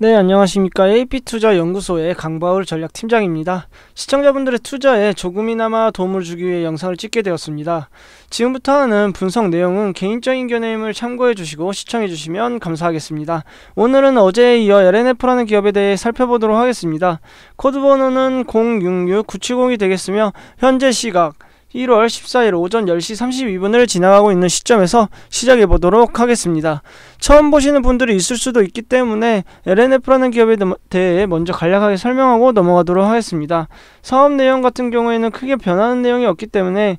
네, 안녕하십니까. AP투자연구소의 강바울 전략팀장입니다. 시청자분들의 투자에 조금이나마 도움을 주기 위해 영상을 찍게 되었습니다. 지금부터 하는 분석 내용은 개인적인 견해임을 참고해 주시고 시청해 주시면 감사하겠습니다. 오늘은 어제에 이어 엘앤에프라는 기업에 대해 살펴보도록 하겠습니다. 코드 번호는 066970이 되겠으며 현재 시각 1월 14일 오전 10시 32분을 지나가고 있는 시점에서 시작해 보도록 하겠습니다. 처음 보시는 분들이 있을 수도 있기 때문에 LNF라는 기업에 대해 먼저 간략하게 설명하고 넘어가도록 하겠습니다. 사업 내용 같은 경우에는 크게 변하는 내용이 없기 때문에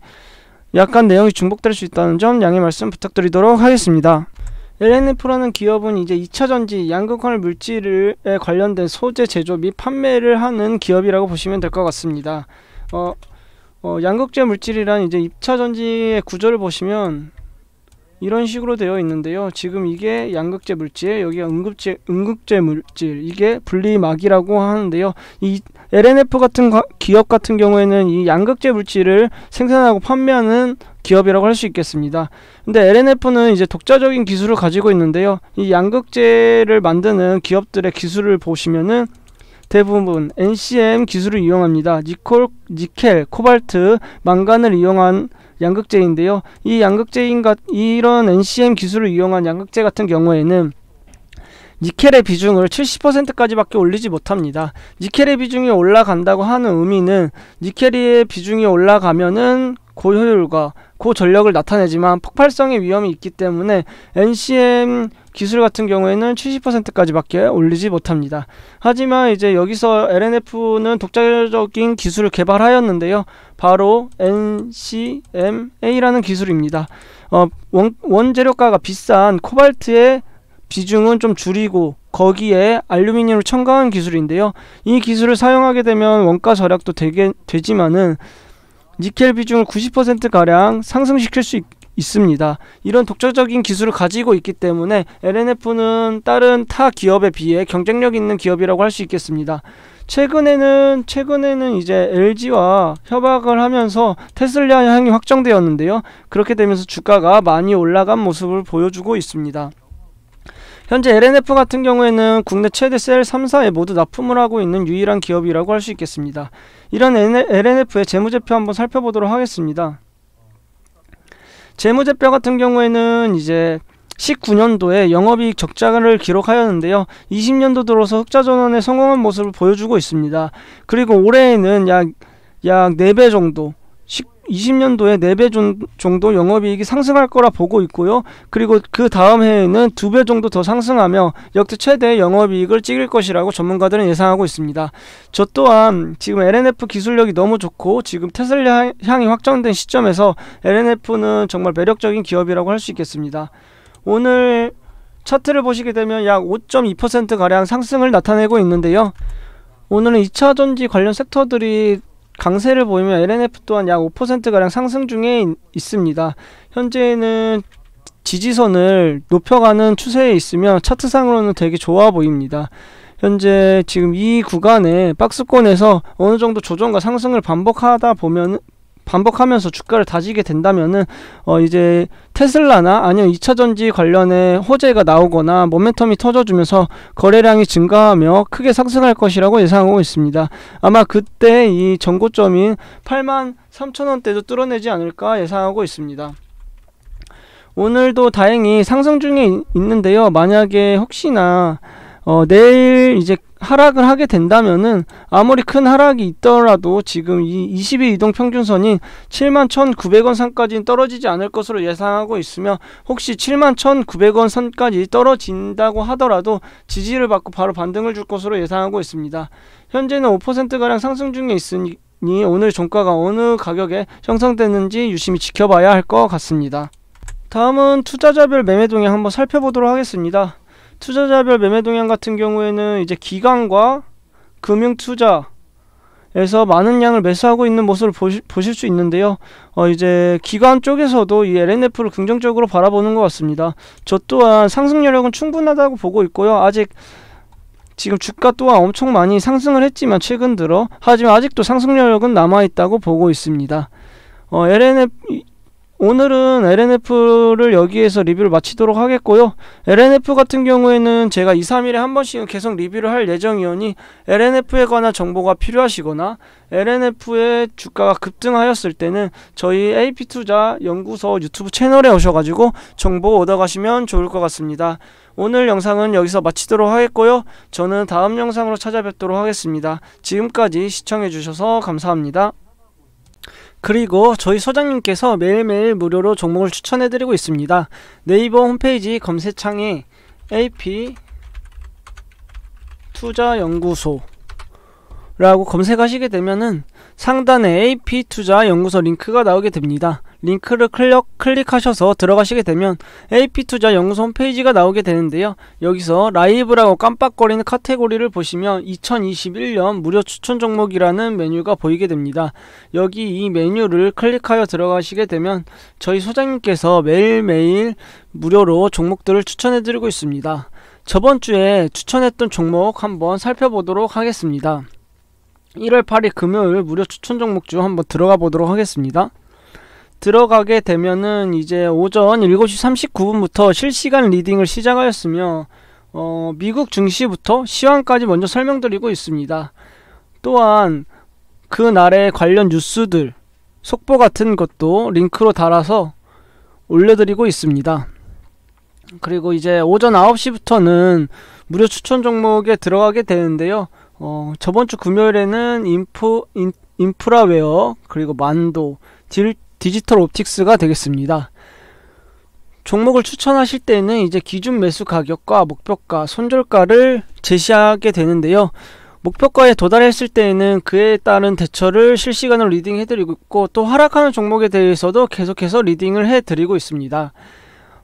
약간 내용이 중복될 수 있다는 점 양해 말씀 부탁드리도록 하겠습니다. LNF라는 기업은 이제 2차전지 양극화물 물질에 관련된 소재 제조 및 판매를 하는 기업이라고 보시면 될 것 같습니다. 어, 어, 양극재 물질이란 이제 입차 전지의 구조를 보시면 이런 식으로 되어 있는데요. 지금 이게 양극재 물질, 여기가 응급재, 응급재 물질, 이게 분리막이라고 하는데요. 이 LNF 같은 기업 같은 경우에는 이 양극재 물질을 생산하고 판매하는 기업이라고 할 수 있겠습니다. 근데 LNF는 이제 독자적인 기술을 가지고 있는데요. 이 양극재를 만드는 기업들의 기술을 보시면은 대부분 NCM 기술을 이용합니다. 니콜, 니켈, 코발트, 망간을 이용한 양극재인데요. 이 양극재인 가 이런 NCM 기술을 이용한 양극재 같은 경우에는 니켈의 비중을 70%까지밖에 올리지 못합니다. 니켈의 비중이 올라간다고 하는 의미는 니켈의 비중이 올라가면은 고효율과 고전력을 나타내지만 폭발성의 위험이 있기 때문에 NCM 기술 같은 경우에는 70%까지밖에 올리지 못합니다. 하지만 이제 여기서 LNF는 독자적인 기술을 개발하였는데요. 바로 NCMA라는 기술입니다. 어, 원, 원재료가가 비싼 코발트의 비중은 좀 줄이고 거기에 알루미늄을 첨가한 기술인데요. 이 기술을 사용하게 되면 원가 절약도 되게 되지만은 니켈 비중을 90%가량 상승시킬 수 있, 있습니다. 이런 독자적인 기술을 가지고 있기 때문에 LNF는 다른 타 기업에 비해 경쟁력 있는 기업이라고 할 수 있겠습니다. 최근에는 최근에는 이제 LG와 협약을 하면서 테슬라 향이 확정되었는데요. 그렇게 되면서 주가가 많이 올라간 모습을 보여주고 있습니다. 현재 LNF 같은 경우에는 국내 최대 셀 3사에 모두 납품을 하고 있는 유일한 기업이라고 할 수 있겠습니다. 이런 LNF의 재무제표 한번 살펴보도록 하겠습니다. 재무제표 같은 경우에는 이제 19년도에 영업이익 적자를 기록하였는데요. 20년도 들어서 흑자 전환에 성공한 모습을 보여주고 있습니다. 그리고 올해에는 약, 약 4배 정도 20년도에 4배 정도 영업이익이 상승할 거라 보고 있고요. 그리고 그 다음 해에는 2배 정도 더 상승하며 역대 최대 영업이익을 찍을 것이라고 전문가들은 예상하고 있습니다. 저 또한 지금 LNF 기술력이 너무 좋고 지금 테슬라 향이 확정된 시점에서 LNF는 정말 매력적인 기업이라고 할 수 있겠습니다. 오늘 차트를 보시게 되면 약 5.2%가량 상승을 나타내고 있는데요. 오늘은 2차 전지 관련 섹터들이 강세를 보이면 LNF 또한 약 5%가량 상승 중에 있습니다. 현재는 지지선을 높여가는 추세에 있으며 차트상으로는 되게 좋아 보입니다. 현재 지금 이 구간에 박스권에서 어느 정도 조정과 상승을 반복하다 보면 반복하면서 주가를 다지게 된다면은 어 이제 테슬라나 아니면 2차 전지 관련해 호재가 나오거나 모멘텀이 터져주면서 거래량이 증가하며 크게 상승할 것이라고 예상하고 있습니다. 아마 그때 이 전고점인 8만 3천원대도 뚫어내지 않을까 예상하고 있습니다. 오늘도 다행히 상승 중에 있는데요. 만약에 혹시나 어, 내일 이제 하락을 하게 된다면은 아무리 큰 하락이 있더라도 지금 이 20일 이동 평균선인 71,900원 선까지는 떨어지지 않을 것으로 예상하고 있으며 혹시 71,900원 선까지 떨어진다고 하더라도 지지를 받고 바로 반등을 줄 것으로 예상하고 있습니다. 현재는 5%가량 상승 중에 있으니 오늘 종가가 어느 가격에 형성되는지 유심히 지켜봐야 할 것 같습니다. 다음은 투자자별 매매 동향 한번 살펴보도록 하겠습니다. 투자자별 매매 동향 같은 경우에는 이제 기관과 금융 투자에서 많은 양을 매수하고 있는 모습을 보시, 보실 수 있는데요. 어 이제 기관 쪽에서도 이 LNF를 긍정적으로 바라보는 것 같습니다. 저 또한 상승 여력은 충분하다고 보고 있고요. 아직 지금 주가 또한 엄청 많이 상승을 했지만 최근 들어 하지만 아직도 상승 여력은 남아 있다고 보고 있습니다. 어 LNF 오늘은 LNF를 여기에서 리뷰를 마치도록 하겠고요. LNF 같은 경우에는 제가 2, 3일에 한 번씩은 계속 리뷰를 할 예정이오니 LNF에 관한 정보가 필요하시거나 LNF의 주가가 급등하였을 때는 저희 AP투자 연구소 유튜브 채널에 오셔가지고 정보 얻어가시면 좋을 것 같습니다. 오늘 영상은 여기서 마치도록 하겠고요. 저는 다음 영상으로 찾아뵙도록 하겠습니다. 지금까지 시청해주셔서 감사합니다. 그리고 저희 소장님께서 매일매일 무료로 종목을 추천해드리고 있습니다. 네이버 홈페이지 검색창에 AP 투자연구소 라고 검색하시게 되면은 상단에 AP 투자 연구소 링크가 나오게 됩니다. 링크를 클릭, 클릭하셔서 들어가시게 되면 AP투자 연구소 홈페이지가 나오게 되는데요. 여기서 라이브라고 깜빡거리는 카테고리를 보시면 2021년 무료 추천 종목이라는 메뉴가 보이게 됩니다. 여기 이 메뉴를 클릭하여 들어가시게 되면 저희 소장님께서 매일매일 무료로 종목들을 추천해드리고 있습니다. 저번 주에 추천했던 종목 한번 살펴보도록 하겠습니다. 1월 8일 금요일 무료 추천 종목 중 한번 들어가 보도록 하겠습니다. 들어가게 되면은 이제 오전 7시 39분부터 실시간 리딩을 시작하였으며 어, 미국 증시부터 시황까지 먼저 설명드리고 있습니다. 또한 그 날의 관련 뉴스들 속보 같은 것도 링크로 달아서 올려드리고 있습니다. 그리고 이제 오전 9시부터는 무료 추천 종목에 들어가게 되는데요. 어, 저번 주 금요일에는 인프, 인, 인프라웨어, 그리고 만도, 딜, 디지털 옵틱스가 되겠습니다. 종목을 추천하실 때는 이제 기준 매수 가격과 목표가, 손절가를 제시하게 되는데요. 목표가에 도달했을 때에는 그에 따른 대처를 실시간으로 리딩해드리고 있고 또 하락하는 종목에 대해서도 계속해서 리딩을 해드리고 있습니다.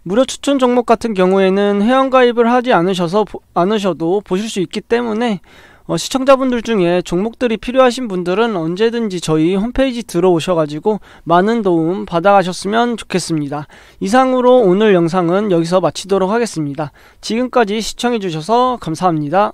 무료 추천 종목 같은 경우에는 회원가입을 하지 않으셔서 않으셔도 보실 수 있기 때문에 어, 시청자분들 중에 종목들이 필요하신 분들은 언제든지 저희 홈페이지 들어오셔가지고 많은 도움 받아가셨으면 좋겠습니다. 이상으로 오늘 영상은 여기서 마치도록 하겠습니다. 지금까지 시청해주셔서 감사합니다.